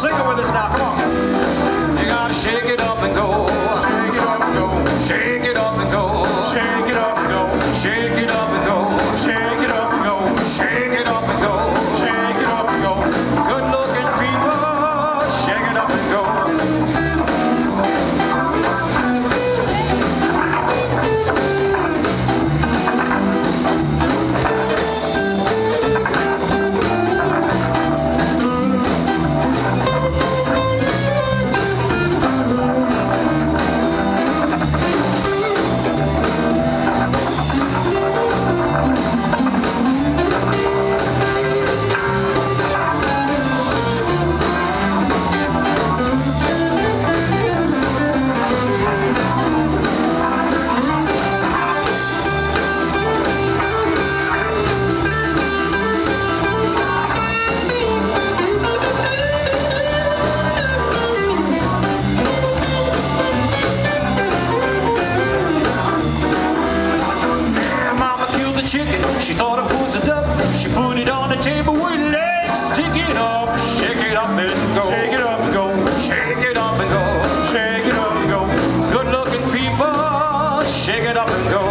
Sing it with us now. Come on. You gotta shake it up and go. Shake it up and go. Shake it up and go. Shake it up and go. Shake it up chicken. She thought it was a duck. She put it on the table with legs. Stick it up, shake it up and go. Shake it up and go. Shake it up and go. Shake it up and go. Good looking people, shake it up and go.